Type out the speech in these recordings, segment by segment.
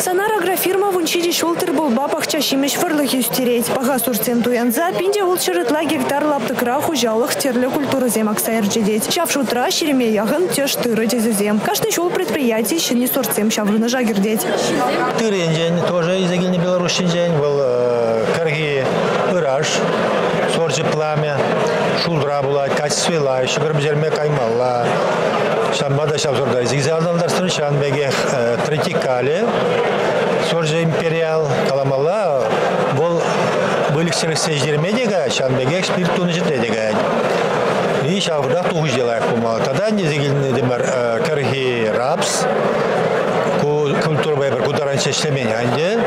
Санар агрофирма вунчиди шултыр был бабах чащимеш фырлых юстереть. Паха сурцем туянза, пинде ул чырытла гектар лаптыкра хужалых терлі культуры земак сайырджедеть. Шав шутра шереме яғын теш тыры зем. Каждый шул предприятий щени сурцем шаврына жагердеть. Тырен день тоже изагильный белорусский день был э, карги ыраш, сорчы пламя, шулдра была, качествела, еще грабжерме каймалла. Шамбада шавзорда зигзалдандарстын шанбеге э, третикали, соржы империал каламалла, бұл бөліксірік сеждермедегі шанбеге спирт туны жетедегі. И шаврда туғыш делайық болмалы. Тада незегіліне демір карги рапс, культура байбір кударанча ішлемені анде.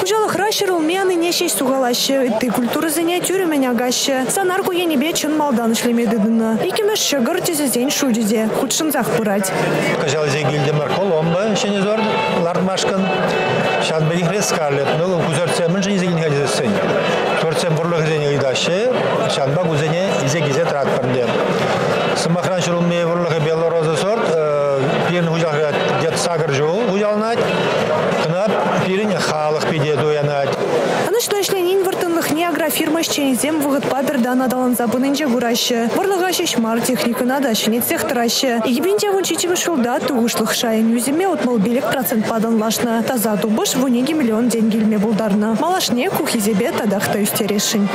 Кужалых рашер улмены нешеш сугалаще. Ты культура зене тюрюмен агаще. Санарку енебе чын малдан ишлемедідіні. Икемеш шығыр тезезен шудиде. Худшынзақ пырать. Кажал зегилде мар Коломба, шене зор лартмашкан. Шан бедих рез скарлет, ну кузорцем мын жени зегилне гадезесен. Сорцем бурлых зене идаше, шан ба гузене изе гизе трат пардем. Сымахран шурулме бурлых белороза сорт, пирин хужал где-то сагар жол хужалнать. Кнап пирин халық пиде дуянать. Аны что ишленин выртынлых не агрофирма зем выгод пабердан адалан забынынче гураще. Бурлыга шешмар техникына да шенет сехтыраще. Егибинче вунчичевы шулда тугушлых шайын юземе отмал белек процент падан лашна. Таза тубыш вунеги миллион деньги булдарна. Малашне кухизебе тадахта юстерешин.